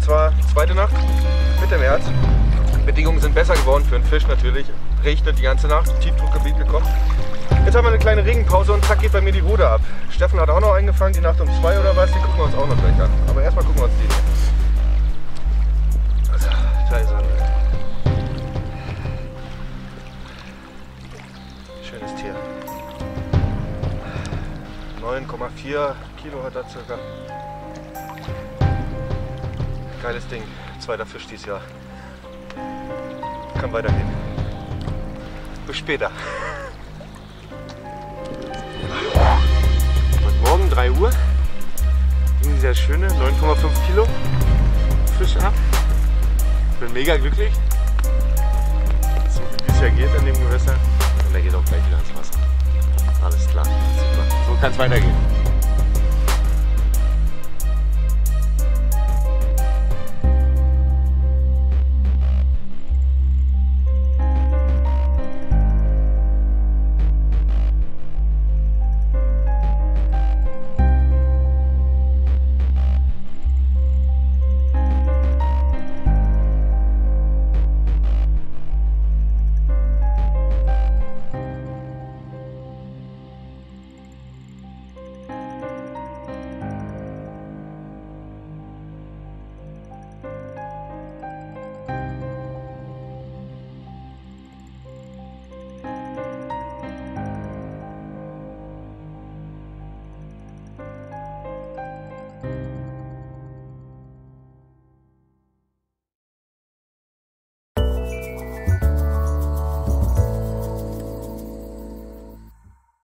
zweite Nacht Mitte März. Bedingungen sind besser geworden für einen Fisch natürlich. Regnet die ganze Nacht, Tiefdruckgebiet gekommen. Jetzt haben wir eine kleine Regenpause und zack geht bei mir die Ruder ab. Steffen hat auch noch eingefangen, die Nacht um zwei oder was, die gucken wir uns auch noch gleich an. Aber erstmal gucken wir uns die. Also, da ist er. Schönes Tier. 9,4 Kilo hat er circa. Geiles Ding. Zweiter Fisch dieses Jahr. Kann weitergehen. Bis später. Heute Morgen 3 Uhr. Ging dieser schöne 9,5 Kilo Fisch ab. Bin mega glücklich. So wie es ja geht in dem Gewässer. Und der geht auch gleich wieder ins Wasser. Alles klar. Super. So kann es weitergehen.